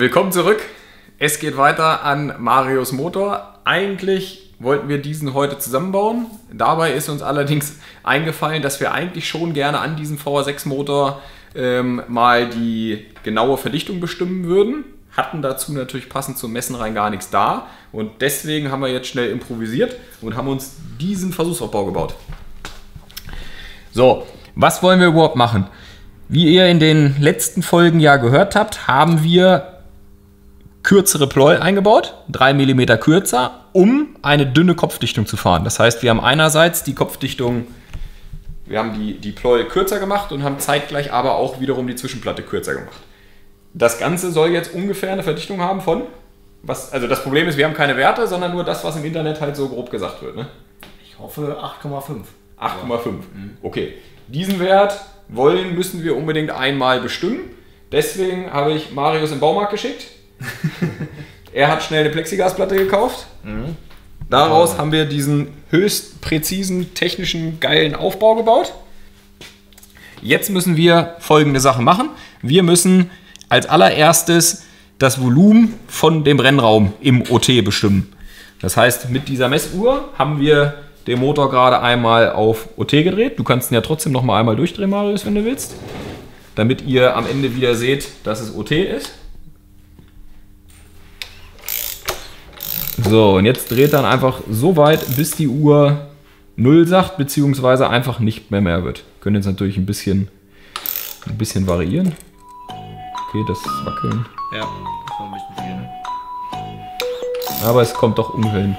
Willkommen zurück. Es geht weiter an Marius Motor. Eigentlich wollten wir diesen heute zusammenbauen. Dabei ist uns allerdings eingefallen, dass wir eigentlich schon gerne an diesem VR6 Motor ähm, mal die genaue Verdichtung bestimmen würden. Hatten dazu natürlich passend zum Messen rein gar nichts da. Und deswegen haben wir jetzt schnell improvisiert und haben uns diesen Versuchsaufbau gebaut. So, was wollen wir überhaupt machen? Wie ihr in den letzten Folgen ja gehört habt, haben wir kürzere Pleuel eingebaut, 3 mm kürzer, um eine dünne Kopfdichtung zu fahren. Das heißt, wir haben einerseits die Kopfdichtung, wir haben die, die Pleuel kürzer gemacht und haben zeitgleich aber auch wiederum die Zwischenplatte kürzer gemacht. Das Ganze soll jetzt ungefähr eine Verdichtung haben von, was, also das Problem ist, wir haben keine Werte, sondern nur das, was im Internet halt so grob gesagt wird. Ne? Ich hoffe 8,5. 8,5. Okay. Diesen Wert wollen, müssen wir unbedingt einmal bestimmen. Deswegen habe ich Marius im Baumarkt geschickt. er hat schnell eine Plexiglasplatte gekauft. Daraus haben wir diesen höchst präzisen, technischen, geilen Aufbau gebaut. Jetzt müssen wir folgende Sache machen. Wir müssen als allererstes das Volumen von dem Rennraum im OT bestimmen. Das heißt, mit dieser Messuhr haben wir den Motor gerade einmal auf OT gedreht. Du kannst ihn ja trotzdem noch mal einmal durchdrehen, Marius, wenn du willst. Damit ihr am Ende wieder seht, dass es OT ist. So, und jetzt dreht dann einfach so weit, bis die Uhr 0 sagt, beziehungsweise einfach nicht mehr mehr wird. Können jetzt natürlich ein bisschen, ein bisschen variieren. Okay, das Wackeln. Ja, das war ein bisschen viel. Ne? Aber es kommt doch ungefähr hin.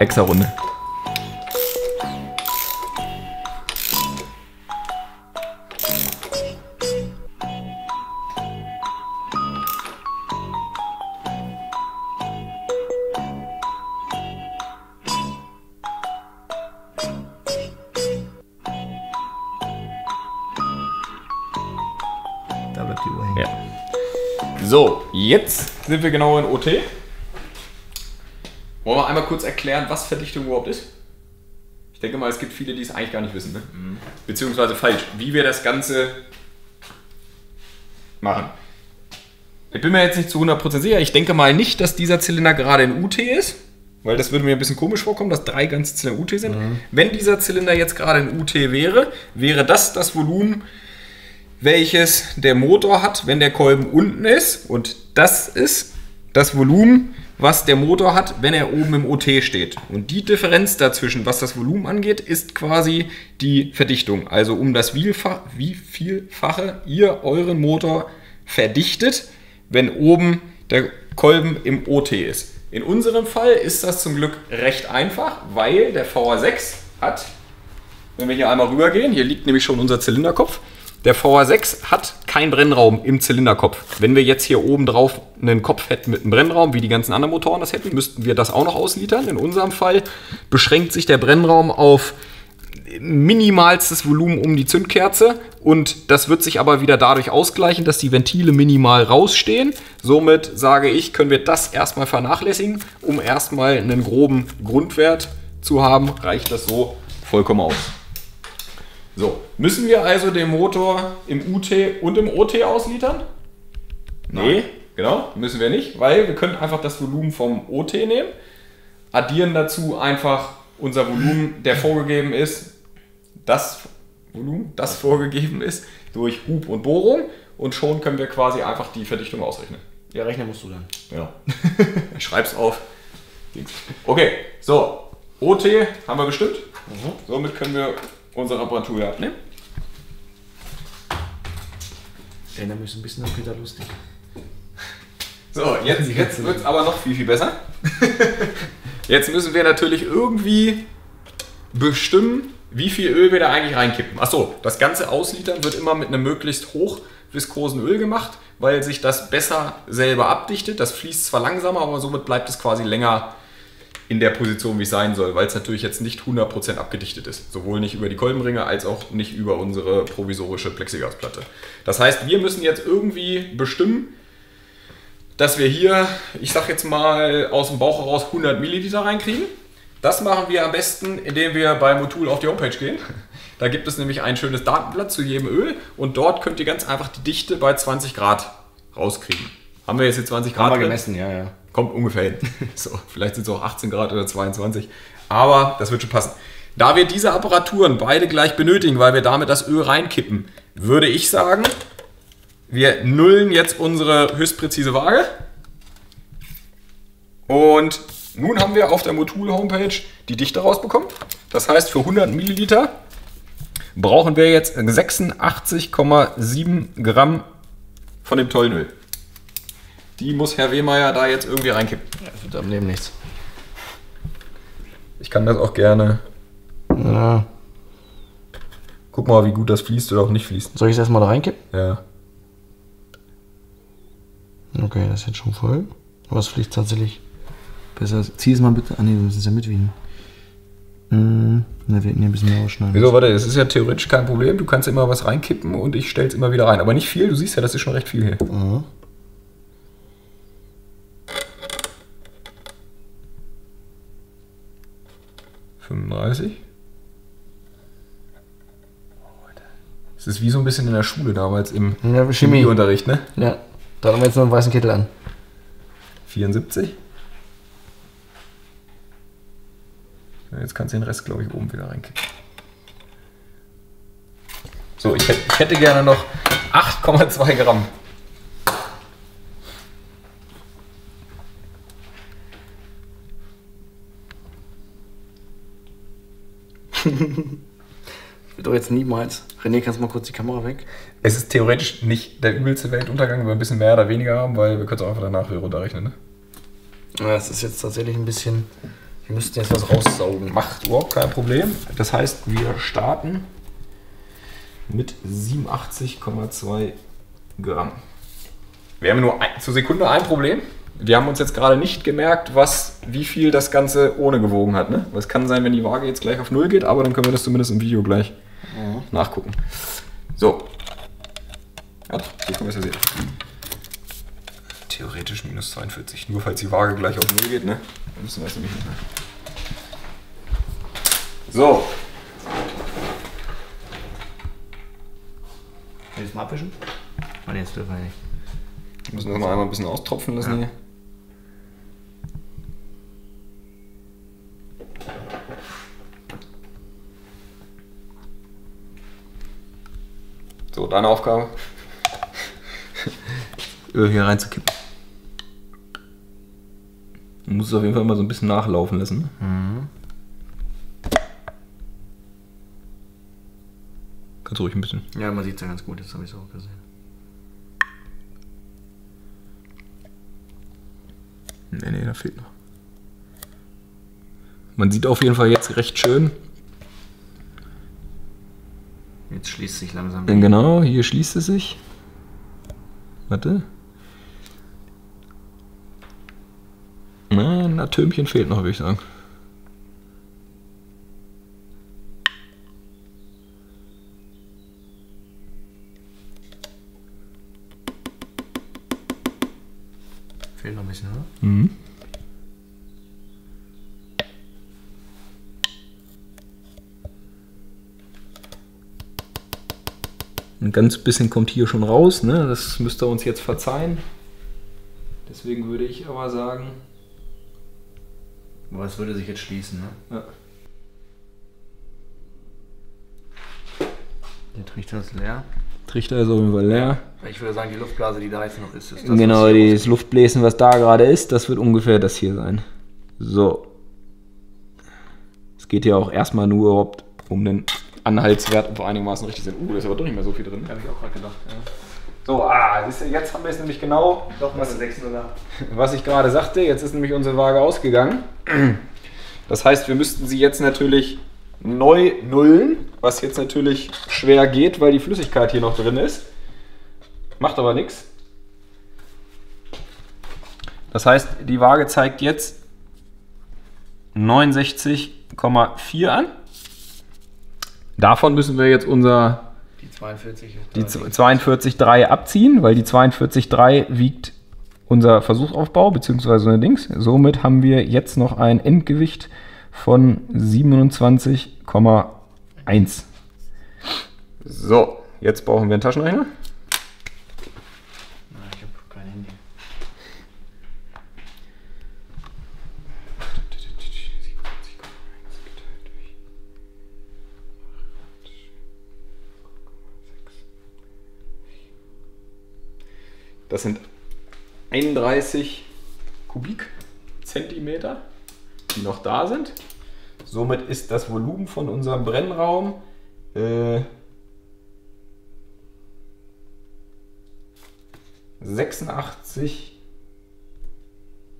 War 18 und dann. Extra Runde. Da bleibt die Uhr hängen. Ja. So, jetzt sind wir genau in OT. Wollen wir einmal kurz erklären, was Verdichtung überhaupt ist? Ich denke mal, es gibt viele, die es eigentlich gar nicht wissen. Ne? Beziehungsweise falsch, wie wir das Ganze machen. Ich bin mir jetzt nicht zu 100% sicher. Ich denke mal nicht, dass dieser Zylinder gerade in UT ist. Weil das würde mir ein bisschen komisch vorkommen, dass drei ganze Zylinder UT sind. Wenn dieser Zylinder jetzt gerade in UT wäre, wäre das das Volumen, welches der Motor hat, wenn der Kolben unten ist. Und das ist das Volumen, was der Motor hat, wenn er oben im OT steht. Und die Differenz dazwischen, was das Volumen angeht, ist quasi die Verdichtung. Also um das wie vielfache ihr euren Motor verdichtet, wenn oben der Kolben im OT ist. In unserem Fall ist das zum Glück recht einfach, weil der VR6 hat, wenn wir hier einmal rübergehen, hier liegt nämlich schon unser Zylinderkopf, der VR6 hat keinen Brennraum im Zylinderkopf. Wenn wir jetzt hier oben drauf einen Kopf hätten mit einem Brennraum, wie die ganzen anderen Motoren das hätten, müssten wir das auch noch auslitern. In unserem Fall beschränkt sich der Brennraum auf minimalstes Volumen um die Zündkerze und das wird sich aber wieder dadurch ausgleichen, dass die Ventile minimal rausstehen. Somit sage ich, können wir das erstmal vernachlässigen, um erstmal einen groben Grundwert zu haben, reicht das so vollkommen aus. So, müssen wir also den Motor im UT und im OT auslitern? Nee, genau, müssen wir nicht, weil wir können einfach das Volumen vom OT nehmen, addieren dazu einfach unser Volumen, der vorgegeben ist, das Volumen, das vorgegeben ist, durch Hub und Bohrung und schon können wir quasi einfach die Verdichtung ausrechnen. Ja, rechnen musst du dann. Ja. ich schreib's auf. Okay, so. OT haben wir bestimmt. Somit können wir unsere Apparatur hier abnehmen. Erinnere mich so ein bisschen an Peter Lustig. So, jetzt, jetzt wird es aber noch viel, viel besser. Jetzt müssen wir natürlich irgendwie bestimmen, wie viel Öl wir da eigentlich reinkippen. Achso, das ganze Auslitern wird immer mit einem möglichst hoch viskosen Öl gemacht, weil sich das besser selber abdichtet. Das fließt zwar langsamer, aber somit bleibt es quasi länger in der Position, wie es sein soll, weil es natürlich jetzt nicht 100% abgedichtet ist. Sowohl nicht über die Kolbenringe als auch nicht über unsere provisorische Plexiglasplatte. Das heißt, wir müssen jetzt irgendwie bestimmen, dass wir hier, ich sag jetzt mal, aus dem Bauch heraus 100 Milliliter reinkriegen. Das machen wir am besten, indem wir bei Motul auf die Homepage gehen. Da gibt es nämlich ein schönes Datenblatt zu jedem Öl und dort könnt ihr ganz einfach die Dichte bei 20 Grad rauskriegen. Haben wir jetzt hier 20 Grad? Haben wir drin? gemessen, ja, ja. Kommt ungefähr hin. So, vielleicht sind es auch 18 Grad oder 22. Aber das wird schon passen. Da wir diese Apparaturen beide gleich benötigen, weil wir damit das Öl reinkippen, würde ich sagen, wir nullen jetzt unsere höchstpräzise Waage. Und nun haben wir auf der Motul-Homepage die Dichte rausbekommen. Das heißt, für 100 Milliliter brauchen wir jetzt 86,7 Gramm von dem tollen Öl. Die muss Herr Wehmeier da jetzt irgendwie reinkippen. Das wird am Leben nichts. Ich kann das auch gerne. Ja. Guck mal, wie gut das fließt oder auch nicht fließt. Soll ich es erstmal da reinkippen? Ja. Okay, das ist jetzt schon voll. Aber es fließt tatsächlich besser. Zieh es mal bitte. Ah, nee, wir müssen es ja mitwiegen. Hm, ne, wir nee, ein bisschen mehr ausschneiden. Wieso, warte, das ist ja theoretisch kein Problem. Du kannst immer was reinkippen und ich stell's immer wieder rein. Aber nicht viel, du siehst ja, das ist schon recht viel hier. Mhm. ...35. Es ist wie so ein bisschen in der Schule damals im Ja, Chemie. Chemieunterricht, ne? Ja, da haben wir jetzt noch einen weißen Kittel an. 74. Ja, Jetzt kannst du den Rest, glaube ich, oben wieder reinkippen. So, ich hätte, ich hätte gerne noch 8,2 Gramm. Wird doch jetzt niemals. René, kannst du mal kurz die Kamera weg? Es ist theoretisch nicht der übelste Weltuntergang, wenn wir ein bisschen mehr oder weniger haben, weil wir können es auch einfach danach wieder runterrechnen. Ne? Ja, es ist jetzt tatsächlich ein bisschen. Wir müssten jetzt was raussaugen. Macht überhaupt kein Problem. Das heißt, wir starten mit 87,2 Gramm. Wir haben nur ein, zur Sekunde ein Problem. Wir haben uns jetzt gerade nicht gemerkt, was, wie viel das Ganze ohne gewogen hat. Ne? Weil es kann sein, wenn die Waage jetzt gleich auf Null geht, aber dann können wir das zumindest im Video gleich nachgucken. So. Ja, so können wir es ja sehen. Theoretisch minus 42. Nur falls die Waage gleich auf Null geht, ne? Dann müssen wir es nämlich nicht mehr. So, Willst du es mal abwischen? Nee, jetzt dürfen wir nicht. Wir müssen das mal einmal ein bisschen austropfen lassen hier. So, deine Aufgabe. Öl hier reinzukippen. Du musst es auf jeden Fall mal so ein bisschen nachlaufen lassen. ne? Kannst du ruhig ein bisschen. Ja, man sieht es ja ganz gut, jetzt habe ich es auch gesehen. Nee, nee, da fehlt noch. Man sieht auf jeden Fall jetzt recht schön. Jetzt schließt sich langsam. Genau, hier schließt es sich. Warte. Na, ein Atömchen fehlt noch, würde ich sagen. Fehlt noch ein bisschen, oder? Mhm. Ein ganz bisschen kommt hier schon raus, ne? Das müsst ihr uns jetzt verzeihen. Deswegen würde ich aber sagen, Aber es würde sich jetzt schließen, ne? ja. Der Trichter ist leer. Trichter ist auf jeden Fall leer. Ich würde sagen, die Luftblase, die da jetzt noch ist, ist genau, was hier das Luftbläsen, was da gerade ist, das wird ungefähr das hier sein. So. Es geht ja auch erstmal nur überhaupt um den Anhaltswert, wir einigermaßen richtig sind. Uh, da ist aber doch nicht mehr so viel drin. Habe ich auch gerade gedacht, ja. So, ah, jetzt haben wir es nämlich genau, Doch, was 6 oder? was ich gerade sagte. Jetzt ist nämlich unsere Waage ausgegangen. Das heißt, wir müssten sie jetzt natürlich neu nullen, was jetzt natürlich schwer geht, weil die Flüssigkeit hier noch drin ist. Macht aber nichts. Das heißt, die Waage zeigt jetzt 69,4 an. Davon müssen wir jetzt unser Die 42. die 42,3 abziehen, weil die 42,3 wiegt unser Versuchsaufbau bzw. so ein Dings. Somit haben wir jetzt noch ein Endgewicht von 27,1. So, jetzt brauchen wir einen Taschenrechner. Na, ich habe kein Handy. Das sind 31 Kubikzentimeter, die noch da sind. Somit ist das Volumen von unserem Brennraum äh, 86,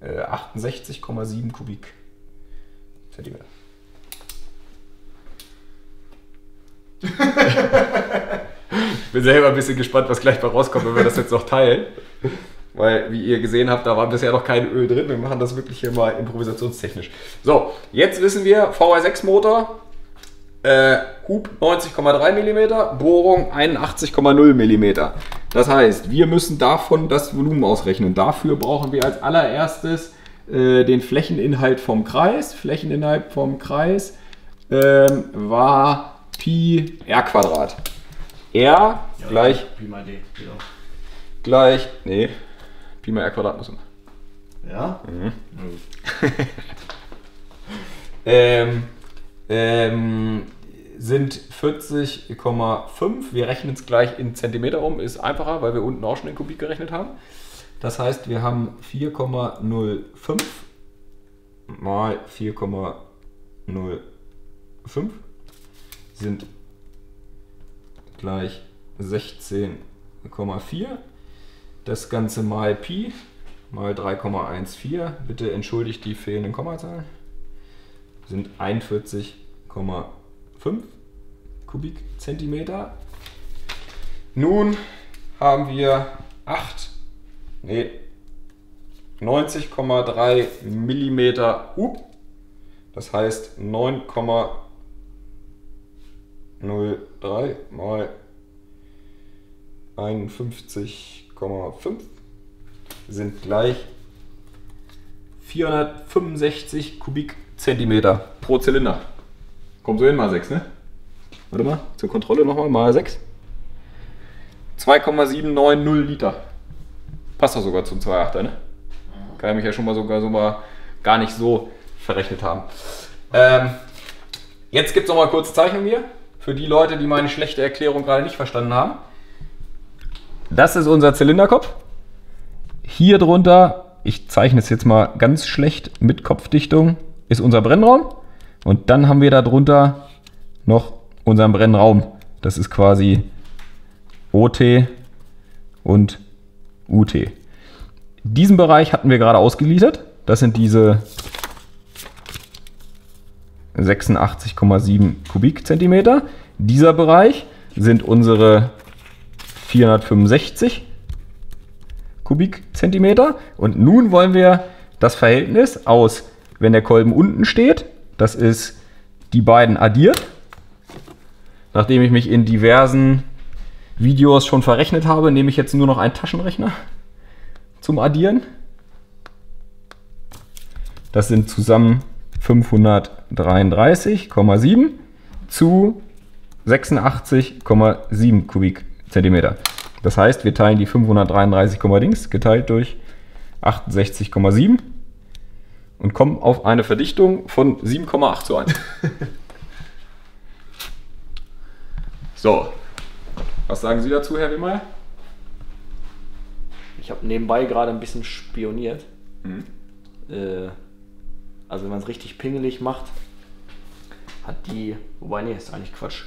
äh, 68,7 Kubikzentimeter. Bin selber ein bisschen gespannt, was gleich bei rauskommt, wenn wir das jetzt noch teilen. Weil, wie ihr gesehen habt, da war bisher noch kein Öl drin. Wir machen das wirklich hier mal improvisationstechnisch. So, jetzt wissen wir, VR6-Motor, äh, Hub 90,3 mm, Bohrung 81,0 mm. Das heißt, wir müssen davon das Volumen ausrechnen. Dafür brauchen wir als allererstes äh, den Flächeninhalt vom Kreis. Flächeninhalt vom Kreis ähm, war Pi r Quadrat. R gleich, Pi mal D. Ja. gleich, nee, Pi mal r Quadrat muss immer. Ja? Ähm, ähm, sind 40,5. Wir rechnen es gleich in Zentimeter um, ist einfacher, weil wir unten auch schon in Kubik gerechnet haben. Das heißt, wir haben 4,05 mal 4,05 sind gleich 16,4. Das Ganze mal Pi mal 3,14. Bitte entschuldigt die fehlenden Kommazahlen sind 41,5 Kubikzentimeter. Nun haben wir 8, nee, 90,3 Millimeter Hub. Das heißt 9,03 mal 51,5 sind gleich 465 Kubikzentimeter pro Zylinder. Kommt so hin, mal 6, ne? Warte mal, zur Kontrolle nochmal, mal 6. 2,790 Liter. Passt doch sogar zum 2,8er, ne? Kann ich mich ja schon mal sogar so mal gar nicht so verrechnet haben. Ähm, jetzt gibt es nochmal kurze Zeichnung hier. Für die Leute, die meine schlechte Erklärung gerade nicht verstanden haben. Das ist unser Zylinderkopf. Hier drunter, ich zeichne es jetzt mal ganz schlecht mit Kopfdichtung, ist unser Brennraum. Und dann haben wir da drunter noch unseren Brennraum. Das ist quasi OT und UT. Diesen Bereich hatten wir gerade ausgeliefert. Das sind diese 86,7 Kubikzentimeter. Dieser Bereich sind unsere 465 Kubikzentimeter. Und nun wollen wir das Verhältnis aus, wenn der Kolben unten steht, das ist die beiden addiert. Nachdem ich mich in diversen Videos schon verrechnet habe, nehme ich jetzt nur noch einen Taschenrechner zum Addieren. Das sind zusammen 533,7 zu 86,7 Kubikzentimeter. Das heißt, wir teilen die 533, Dings geteilt durch 68,7 und kommen auf eine Verdichtung von 7,8 zu 1. so, was sagen Sie dazu, Herr Wimmer? Ich habe nebenbei gerade ein bisschen spioniert. Mhm. Äh, also wenn man es richtig pingelig macht, hat die, wobei nee, ist eigentlich Quatsch,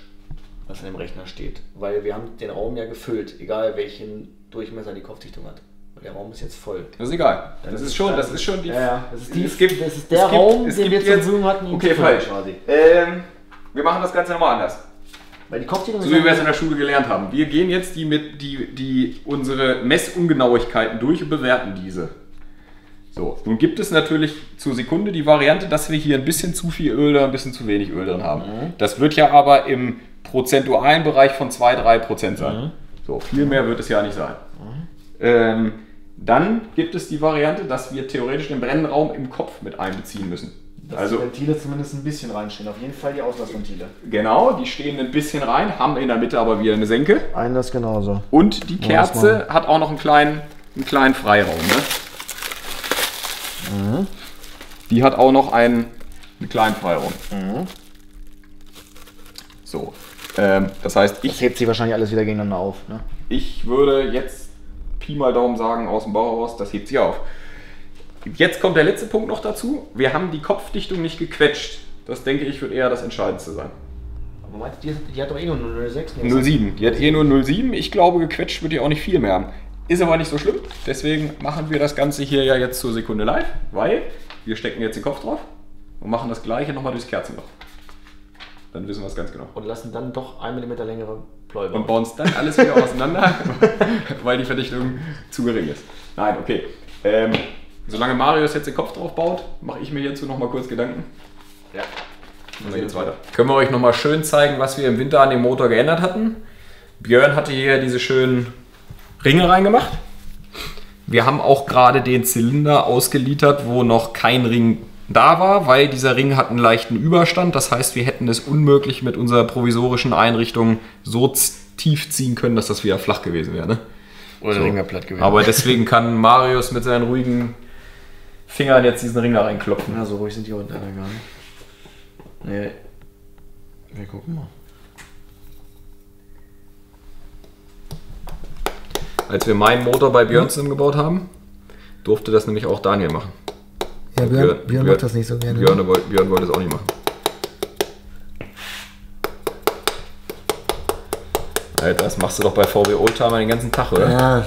was in dem Rechner steht. Weil wir haben den Raum ja gefüllt, egal welchen Durchmesser die Kopfdichtung hat. Weil der Raum ist jetzt voll. Das ist egal. Dann Das ist schon, das ist schon die. Ja, ja, das ist die- es gibt, das ist der gibt, Raum, den wir jetzt, Verfügung hatten, ihn Okay, falsch. quasi. Ähm, wir machen das Ganze nochmal anders. Weil die Kopfdichtung So wie wir es in der Schule gelernt haben. Wir gehen jetzt die mit die, die unsere Messungenauigkeiten durch und bewerten diese. So, nun gibt es natürlich zur Sekunde die Variante, dass wir hier ein bisschen zu viel Öl oder ein bisschen zu wenig Öl drin haben. Das wird ja aber im prozentualen Bereich von 2-3% sein. So, viel mehr wird es ja nicht sein. Ähm, dann gibt es die Variante, dass wir theoretisch den Brennraum im Kopf mit einbeziehen müssen. Dass also die Ventile zumindest ein bisschen reinstehen. Auf jeden Fall die Auslassventile. genau, die stehen ein bisschen rein, haben in der Mitte aber wieder eine Senke. Ein das genauso. Und die Kerze hat auch noch einen kleinen, einen kleinen Freiraum. Ne? Mhm. Die hat auch noch einen, einen kleinen Freiraum. Mhm. So. Ähm, das heißt, Das ich, hebt sich wahrscheinlich alles wieder gegeneinander auf. Ne? ich würde jetzt Pi mal Daumen sagen, aus dem Bauch heraus, das hebt sie auf. Jetzt kommt der letzte Punkt noch dazu. Wir haben die Kopfdichtung nicht gequetscht. Das denke ich wird eher das Entscheidendste sein. Aber meinst du, die, die hat doch eh nur 06? 07. Die hat eh nur 07. Ich glaube, gequetscht wird die auch nicht viel mehr haben. Ist aber nicht so schlimm. Deswegen machen wir das Ganze hier ja jetzt zur Sekunde live, weil wir stecken jetzt den Kopf drauf und machen das gleiche nochmal durchs Kerzenloch. Dann wissen wir es ganz genau. Und lassen dann doch 1 mm längere Pläube. Und bauen es dann alles wieder auseinander, weil die Verdichtung zu gering ist. Nein, okay. Ähm, solange Marius jetzt den Kopf drauf baut, mache ich mir hierzu nochmal kurz Gedanken. ja. Und dann geht's weiter. Können wir euch nochmal schön zeigen, was wir im Winter an dem Motor geändert hatten. Björn hatte hier diese schönen Ringe reingemacht. Wir haben auch gerade den Zylinder ausgeliefert, wo noch kein Ring da war, weil dieser Ring hat einen leichten Überstand. Das heißt, wir hätten es unmöglich mit unserer provisorischen Einrichtung so tief ziehen können, dass das wieder flach gewesen wäre. Ne? Oder So. der Ring wäre platt gewesen. Aber deswegen kann Marius mit seinen ruhigen Fingern jetzt diesen Ring da reinklopfen. Ja, so ruhig sind die unten gar nicht. Nee. Wir gucken mal. Als wir meinen Motor bei Björn zusammengebaut haben, durfte das nämlich auch Daniel machen. Ja, Björn- Björn, Björn, macht das nicht so gerne. Björn, woll- Björn wollte es auch nicht machen. Alter, das machst du doch bei VW Oldtimer den ganzen Tag, oder? Ja,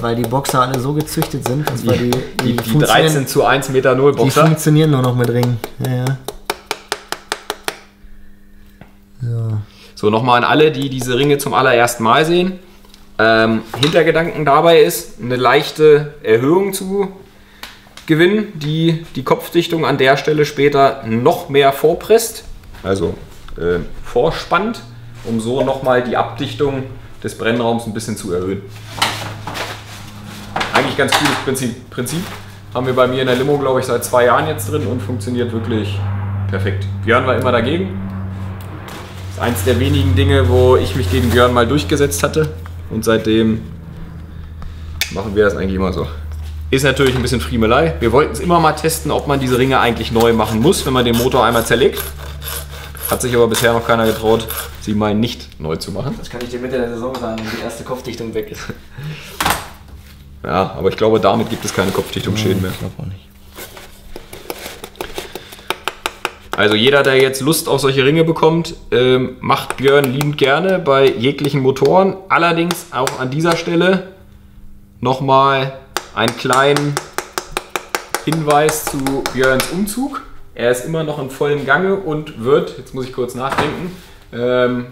weil die Boxer alle so gezüchtet sind, dass die, Die, die funktionieren- 13 zu 1 Meter 0 die Boxer. funktionieren nur noch mit Ringen. Ja, ja. So. So, nochmal an alle, die diese Ringe zum allerersten Mal sehen. Ähm, Hintergedanken dabei ist, eine leichte Erhöhung zu gewinnen, die die Kopfdichtung an der Stelle später noch mehr vorpresst, also äh, vorspannt, um so nochmal die Abdichtung des Brennraums ein bisschen zu erhöhen. Eigentlich ganz cooles Prinzip. Prinzip haben wir bei mir in der Limo, glaube ich, seit zwei Jahren jetzt drin und funktioniert wirklich perfekt. Björn war immer dagegen, ist eins der wenigen Dinge, wo ich mich gegen Björn mal durchgesetzt hatte. Und seitdem machen wir das eigentlich immer so. Ist natürlich ein bisschen Friemelei. Wir wollten es immer mal testen, ob man diese Ringe eigentlich neu machen muss, wenn man den Motor einmal zerlegt. Hat sich aber bisher noch keiner getraut, sie mal nicht neu zu machen. Das kann ich dir Mitte der Saison sagen, wenn die erste Kopfdichtung weg ist. Ja, aber ich glaube, damit gibt es keine Kopfdichtungsschäden mehr. Ich glaube auch nicht. Also jeder, der jetzt Lust auf solche Ringe bekommt, ähm, macht Björn liebend gerne bei jeglichen Motoren. Allerdings auch an dieser Stelle nochmal einen kleinen Hinweis zu Björns Umzug. Er ist immer noch in vollem Gange und wird, jetzt muss ich kurz nachdenken, ähm,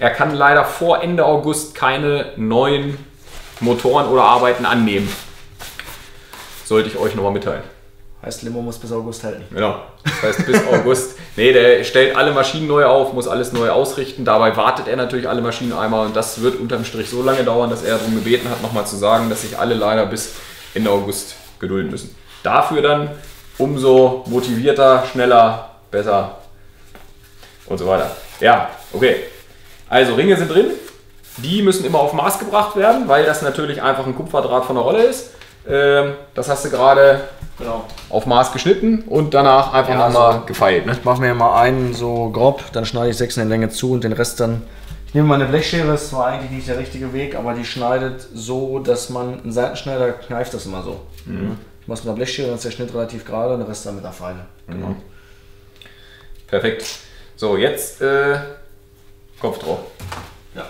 er kann leider vor Ende August keine neuen Motoren oder Arbeiten annehmen. Sollte ich euch nochmal mitteilen. Heißt, Limo muss bis August halten. Genau. Das heißt bis August. Nee, der stellt alle Maschinen neu auf, muss alles neu ausrichten. Dabei wartet er natürlich alle Maschinen einmal und das wird unterm Strich so lange dauern, dass er darum gebeten hat, nochmal zu sagen, dass sich alle leider bis Ende August gedulden müssen. Dafür dann umso motivierter, schneller, besser und so weiter. Ja, okay. Also Ringe sind drin. Die müssen immer auf Maß gebracht werden, weil das natürlich einfach ein Kupferdraht von der Rolle ist. Ähm, das hast du gerade Genau. auf Maß geschnitten und danach einfach Ja, nochmal so. gefeilt. Ne? Ich mache mir mal einen so grob, dann schneide ich sechs in der Länge zu und den Rest dann. Ich nehme meine Blechschere, das war eigentlich nicht der richtige Weg, aber die schneidet so, dass man einen Seitenschneider kneift das immer so. Ich mache es mit einer Blechschere, dann ist der Schnitt relativ gerade und den Rest dann mit der Feile. Genau. Perfekt. So, jetzt äh, Kopf drauf. Ja.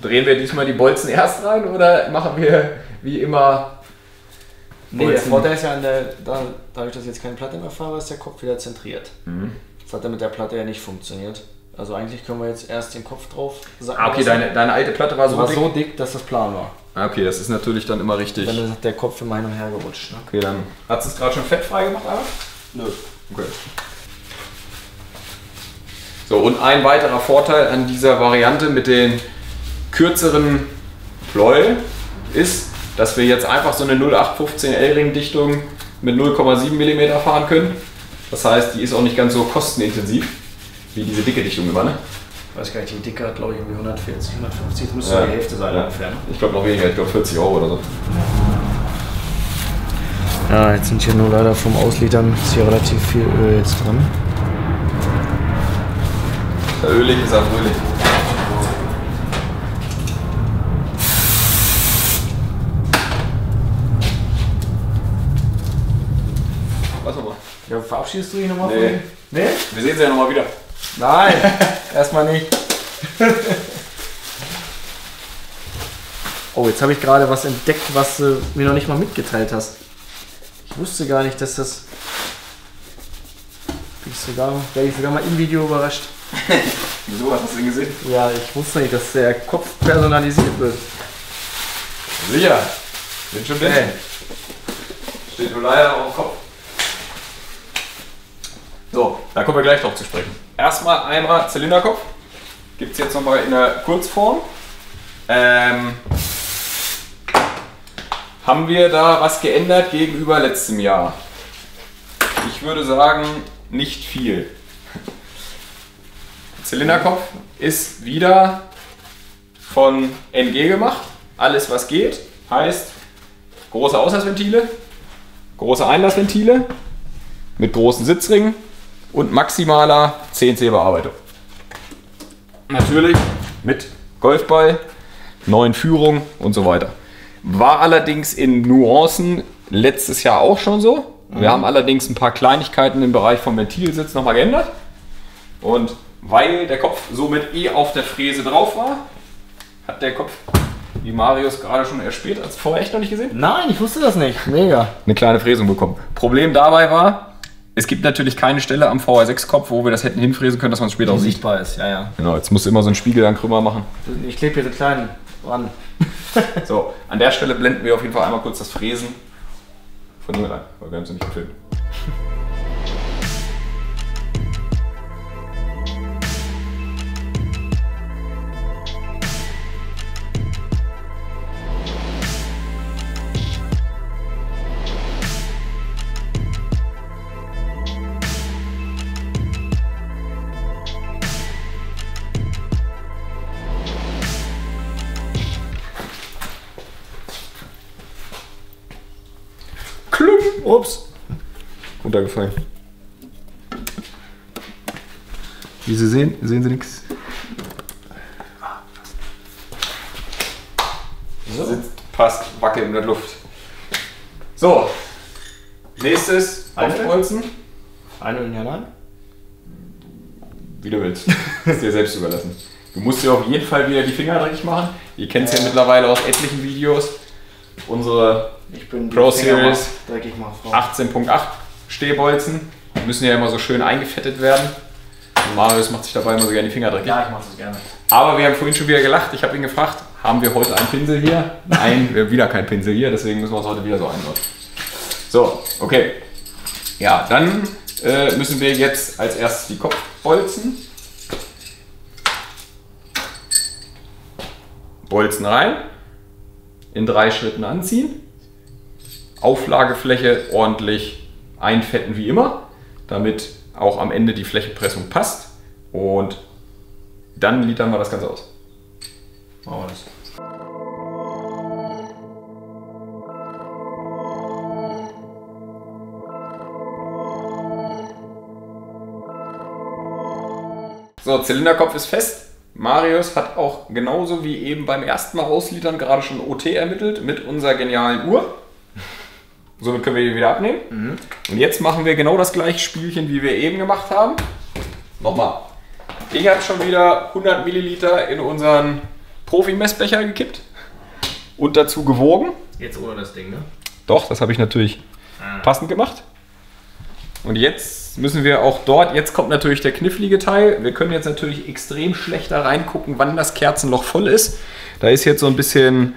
Drehen wir diesmal die Bolzen erst rein oder machen wir wie immer. Nee, der Vorteil ist ja an der, da, dadurch, dass ich jetzt keine Platte mehr fahre, ist der Kopf wieder zentriert. Das hat ja mit der Platte ja nicht funktioniert. Also eigentlich können wir jetzt erst den Kopf drauf sacken Ah, okay, deine, deine alte Platte war so war dick. so dick, dass das plan war. Ah, okay, das ist natürlich dann immer richtig. Dann ist der Kopf immer hin und her gerutscht. Ne? Okay, dann. Hat es gerade schon fettfrei gemacht, Alter? Nö. Okay. So, und ein weiterer Vorteil an dieser Variante mit den kürzeren Pleuel ist, dass wir jetzt einfach so eine 0815 L-Ring-Dichtung mit 0,7 mm fahren können. Das heißt, die ist auch nicht ganz so kostenintensiv wie diese dicke Dichtung immer, ne? Ich weiß gar nicht, die Dicke hat glaube ich irgendwie 140, 150, das müsste Ja. die Hälfte sein Ja. ungefähr. Ne? Ich glaube noch weniger, ich glaube 40 Euro oder so. Ja, jetzt sind hier nur leider vom Auslitern ist hier relativ viel Öl jetzt dran. Der ölig ist er fröhlich. Lass mal. Ja, verabschiedest du dich nochmal Nee. von Nee? Wir sehen sie ja nochmal wieder. Nein, erstmal nicht. oh, jetzt habe ich gerade was entdeckt, was du mir noch nicht mal mitgeteilt hast. Ich wusste gar nicht, dass das. Bin ich sogar, werde ich sogar mal im Video überrascht. Wieso hast du das denn gesehen? Ja, ich wusste nicht, dass der Kopf personalisiert wird. Sicher. Bin schon drin. Nee. Steht nur leider auf dem Kopf. So, da kommen wir gleich drauf zu sprechen. Erstmal einmal Zylinderkopf. Gibt es jetzt nochmal in der Kurzform. Ähm, haben wir da was geändert gegenüber letztem Jahr? Ich würde sagen, nicht viel. Zylinderkopf ist wieder von NG gemacht. Alles was geht. Heißt große Auslassventile, große Einlassventile mit großen Sitzringen und maximaler CNC-Bearbeitung. Natürlich mit Golfball, neuen Führung und so weiter. War allerdings in Nuancen letztes Jahr auch schon so. Wir haben allerdings ein paar Kleinigkeiten im Bereich vom Ventilsitz nochmal geändert. Und weil der Kopf somit eh auf der Fräse drauf war, hat der Kopf, wie Marius gerade schon erspäht, als vorher echt noch nicht gesehen, Nein, ich wusste das nicht. Mega. eine kleine Fräsung bekommen. Problem dabei war, es gibt natürlich keine Stelle am VR6-Kopf, wo wir das hätten hinfräsen können, dass man es später auch sieht. Sichtbar ist, ja, ja. Genau, jetzt musst du immer so einen Spiegel an Krümmer machen. Ich klebe hier so klein ran. So, an der Stelle blenden wir auf jeden Fall einmal kurz das Fräsen von hier rein, weil wir haben es nicht gefilmt. Ups. Runtergefallen. Wie Sie sehen, sehen Sie nichts. Sitzt, passt, wackelt in der Luft. So. Nächstes, Alte? Aufbolzen. Eine und ja, nein. Wie du willst. ist dir selbst überlassen. Du musst dir auf jeden Fall wieder die Finger dreckig machen. Ihr kennt es ja mittlerweile aus etlichen Videos. Unsere Ich bin Pro Series. mal dreckig mal Frau. 18.8 Stehbolzen. Die müssen ja immer so schön eingefettet werden. Und Marius macht sich dabei immer so gerne die Finger dreckig. Ja, ich mach das gerne. Aber wir haben vorhin schon wieder gelacht. Ich habe ihn gefragt, haben wir heute einen Pinsel hier? Nein, wir haben wieder keinen Pinsel hier, deswegen müssen wir uns heute wieder so einbauen. So, okay. Ja, dann äh, müssen wir jetzt als erstes die Kopfbolzen. Bolzen rein. In drei Schritten anziehen. Auflagefläche ordentlich einfetten wie immer, damit auch am Ende die Flächenpressung passt. Und dann litern wir das Ganze aus. Machen wir das. So, Zylinderkopf ist fest. Marius hat auch genauso wie eben beim ersten Mal auslitern gerade schon OT ermittelt mit unserer genialen Uhr. Somit können wir die wieder abnehmen. Und jetzt machen wir genau das gleiche Spielchen, wie wir eben gemacht haben. Nochmal. Ich habe schon wieder 100 Milliliter in unseren Profi-Messbecher gekippt und dazu gewogen. Jetzt ohne das Ding, ne? Doch, das habe ich natürlich passend gemacht. Und Jetzt müssen wir auch dort, jetzt kommt natürlich der knifflige Teil. Wir können jetzt natürlich extrem schlecht da reingucken, wann das Kerzenloch voll ist. Da ist jetzt so ein bisschen,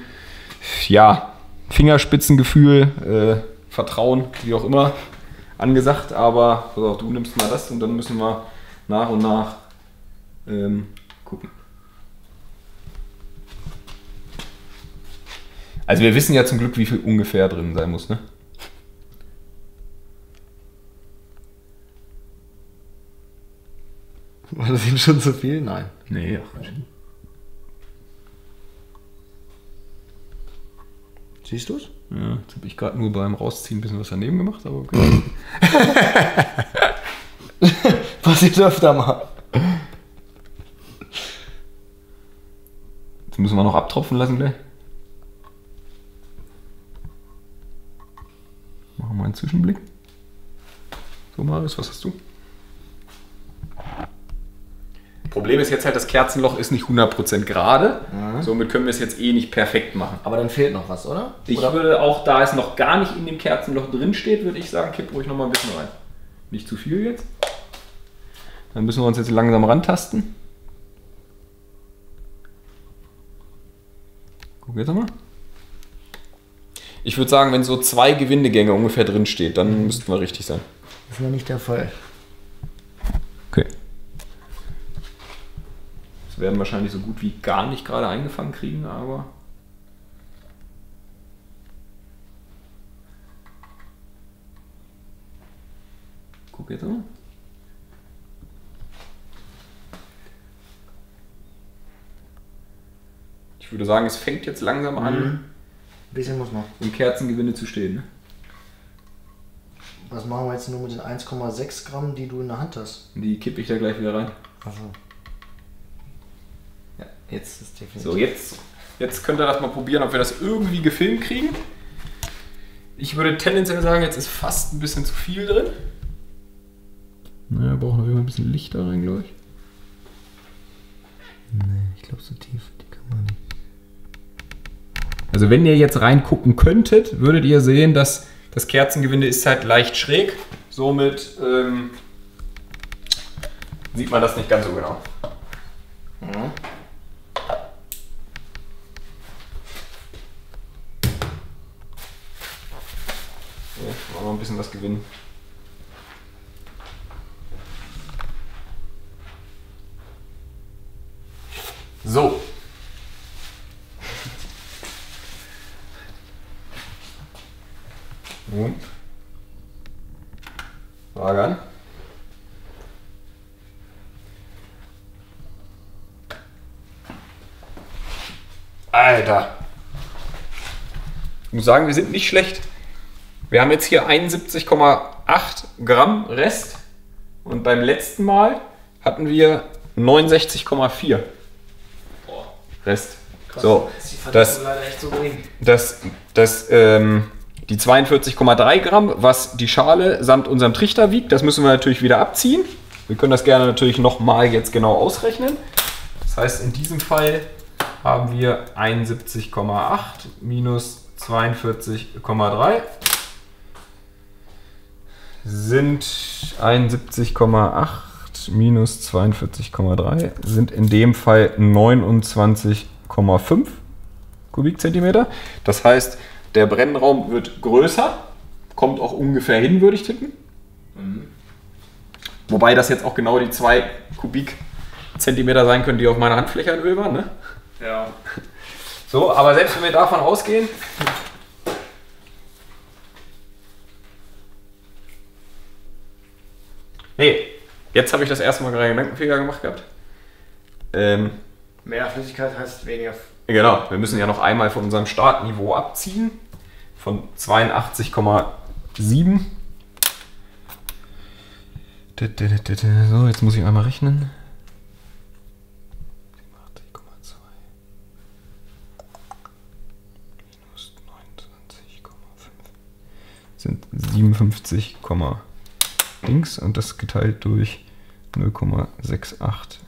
ja, Fingerspitzengefühl, äh, Vertrauen, wie auch immer, angesagt. Aber pass du nimmst mal das und dann müssen wir nach und nach ähm, gucken. Also wir wissen ja zum Glück, wie viel ungefähr drin sein muss, ne? War das Ihnen schon zu viel? Nein. Nee, ach, Siehst du es? Ja, jetzt habe ich gerade nur beim Rausziehen ein bisschen was daneben gemacht, aber okay. Passiert öfter mal. Jetzt müssen wir noch abtropfen lassen gleich. Machen wir einen Zwischenblick. So, Marius, was hast du? Problem ist jetzt halt, das Kerzenloch ist nicht 100% gerade. Somit können wir es jetzt eh nicht perfekt machen. Aber dann fehlt noch was, oder? Ich oder? würde auch, da es noch gar nicht in dem Kerzenloch drin steht, würde ich sagen, kipp ruhig noch mal ein bisschen rein. Nicht zu viel jetzt. Dann müssen wir uns jetzt langsam rantasten. Guck jetzt mal. Ich würde sagen, wenn so zwei Gewindegänge ungefähr drin steht, dann müssten wir richtig sein. Das ist noch nicht der Fall. Okay. Werden wahrscheinlich so gut wie gar nicht gerade eingefangen kriegen, aber. Guck jetzt mal. Ich würde sagen, es fängt jetzt langsam an, Ein bisschen muss noch. im Kerzengewinde zu stehen. Ne? Was machen wir jetzt nur mit den 1,6 Gramm, die du in der Hand hast? Die kippe ich da gleich wieder rein. Achso. Jetzt ist definitiv. So, jetzt, jetzt könnt ihr das mal probieren, ob wir das irgendwie gefilmt kriegen. Ich würde tendenziell sagen, jetzt ist fast ein bisschen zu viel drin. Naja, brauchen wir ein bisschen Licht da rein, glaube ich. Nee, ich glaube so tief, die kann man nicht. Also wenn ihr jetzt reingucken könntet, würdet ihr sehen, dass das Kerzengewinde ist halt leicht schräg. Somit ähm, sieht man das nicht ganz so genau. Mhm. Ja, wollen wir ein bisschen was gewinnen. So. Und? Frage an. Alter. Ich muss sagen, wir sind nicht schlecht. Wir haben jetzt hier 71,8 Gramm Rest und beim letzten Mal hatten wir 69,4 Rest. So, das, leider echt so das, das, ähm, die 42,3 Gramm, was die Schale samt unserem Trichter wiegt, das müssen wir natürlich wieder abziehen. Wir können das gerne natürlich nochmal jetzt genau ausrechnen. Das heißt, in diesem Fall haben wir 71,8 minus 42,3 sind 71,8 minus 42,3 sind in dem Fall 29,5 Kubikzentimeter. Das heißt, der Brennraum wird größer, kommt auch ungefähr hin, würde ich tippen. Wobei das jetzt auch genau die 2 Kubikzentimeter sein können, die auf meiner Handfläche an Öl waren. Ne? Ja. So, aber selbst wenn wir davon ausgehen, Nee, jetzt habe ich das erste Mal gerade Gedankenfehler gemacht gehabt. Ähm, Mehr Flüssigkeit heißt weniger. genau, wir müssen ja noch einmal von unserem Startniveau abziehen. Von 82,7. So, jetzt muss ich einmal rechnen. 87,2 minus 29,5 sind 57, Dings und das geteilt durch 0,687.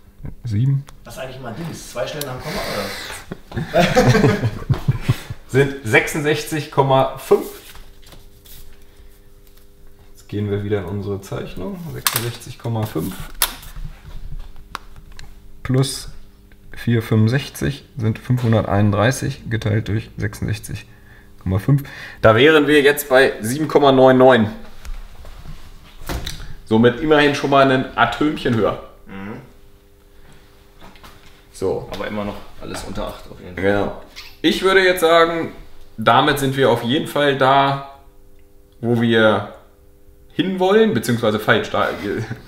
Was eigentlich mal Dings? Zwei Stellen am Komma oder? sind 66,5. Jetzt gehen wir wieder in unsere Zeichnung. 66,5 plus 465 sind 531 geteilt durch 66,5. Da wären wir jetzt bei 7,99. Somit immerhin schon mal ein Atömchen höher. So. Aber immer noch alles unter 8 auf jeden Fall. Genau. Ich würde jetzt sagen, damit sind wir auf jeden Fall da, wo wir hinwollen, beziehungsweise falsch. Da,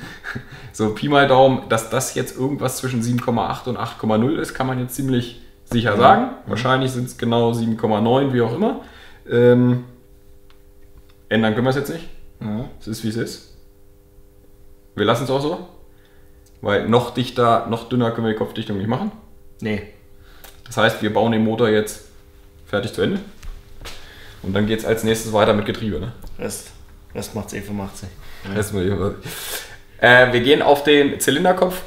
so Pi mal Daumen, dass das jetzt irgendwas zwischen 7,8 und 8,0 ist, kann man jetzt ziemlich sicher sagen. Wahrscheinlich sind es genau 7,9, wie auch immer. Ähm, ändern können wir es jetzt nicht. Mhm. Es ist, wie es ist. Wir lassen es auch so. Weil noch dichter, noch dünner können wir die Kopfdichtung nicht machen. Nee. Das heißt, wir bauen den Motor jetzt fertig zu Ende. Und dann geht es als nächstes weiter mit Getriebe. Ne? Rest, Rest macht's E85. Erstmal hier. Äh, wir gehen auf den Zylinderkopf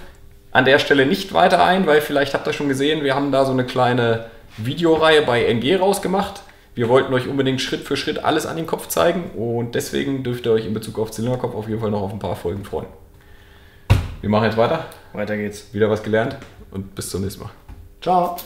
an der Stelle nicht weiter ein, weil vielleicht habt ihr schon gesehen, wir haben da so eine kleine Videoreihe bei NG rausgemacht. Wir wollten euch unbedingt Schritt für Schritt alles an den Kopf zeigen und deswegen dürft ihr euch in Bezug auf Zylinderkopf auf jeden Fall noch auf ein paar Folgen freuen. Wir machen jetzt weiter, Weiter geht's. wieder was gelernt und bis zum nächsten Mal. Ciao.